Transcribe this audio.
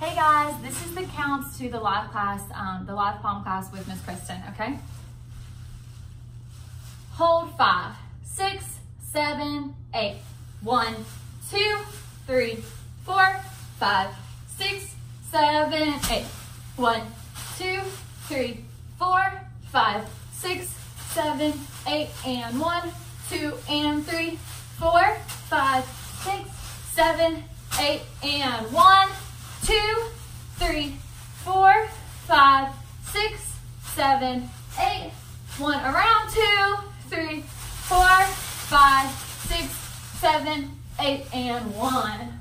Hey guys, this is the counts to the live class, um, the live pom class with Miss Kristen, okay? Hold five, six, seven, eight. One, two, three, four, five, six, seven, eight. One, two, three, four, five, six, seven, eight, and one, two, and three, four, five, six, seven, eight, and one, two, three, four, five, six, seven, eight. One around two, three, four, five, six, seven, eight, and one.